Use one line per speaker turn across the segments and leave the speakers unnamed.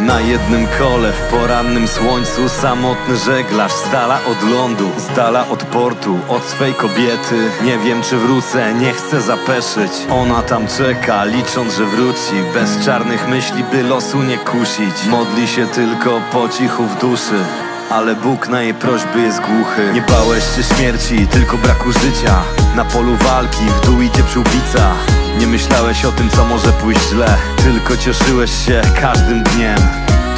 Na jednym kole w porannym słońcu Samotny żeglarz z dala od lądu Z dala od portu, od swej kobiety. Nie wiem czy wrócę, nie chcę zapeszyć. Ona tam czeka, licząc, że wróci. Bez czarnych myśli, by losu nie kusić. Modli się tylko po cichu w duszy. Ale Bóg na jej prośby jest głuchy. Nie bałeś się śmierci, tylko braku życia. Na polu walki w dół idzie przyłbica. Nie myślałeś o tym, co może pójść źle. Tylko cieszyłeś się każdym dniem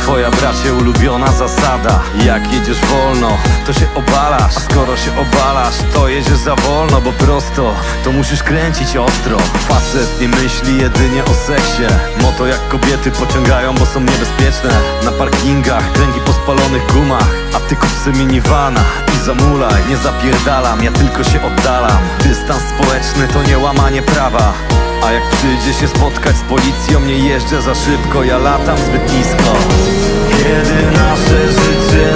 Twoja bracie ulubiona zasada. Jak jedziesz wolno, to się obalasz. A skoro się obalasz, to jedziesz za wolno Bo prosto, to musisz kręcić ostro. Facet nie myśli jedynie o seksie. Moto jak kobiety pociągają, bo są niebezpieczne. Na parkingach, kręgi po spalonych gumach. A ty kup se minivana i zamulaj. Nie zapierdalam, ja tylko się oddalam. Dystans społeczny to nie łamanie prawa a jak przyjdzie się spotkać z policją Nie jeżdżę za szybko, ja latam zbyt nisko. Kiedy nasze życie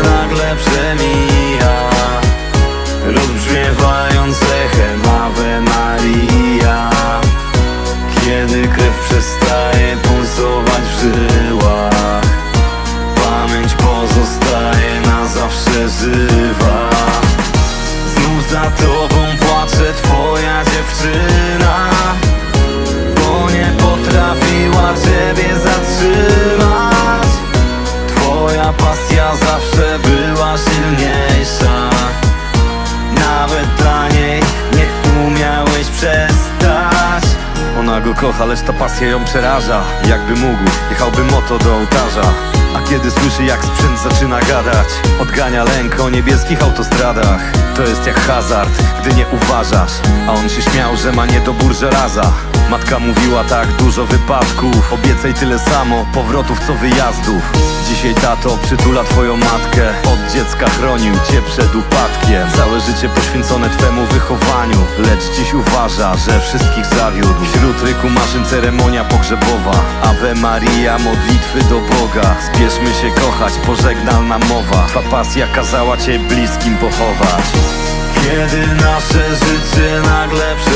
kocha, ta pasja ją przeraża. Jakby mógł, jechałby moto do ołtarza. A kiedy słyszy jak sprzęt zaczyna gadać Odgania lęk o niebieskich autostradach. To jest jak hazard, gdy nie uważasz. A on się śmiał, że ma niedobór żelaza Matka mówiła tak, dużo wypadków. Obiecaj tyle samo, powrotów co wyjazdów. Dzisiaj tato przytula twoją matkę. Od dziecka chronił cię przed upadkiem. Całe życie poświęcone twemu wychowaniu. Lecz dziś uważa, że wszystkich zawiódł. Wśród ryku maszyn ceremonia pogrzebowa. Ave Maria, modlitwy do Boga. Spieszmy się kochać, pożegnalna mowa. Twa pasja kazała cię bliskim pochować. Kiedy nasze życie nagle przemija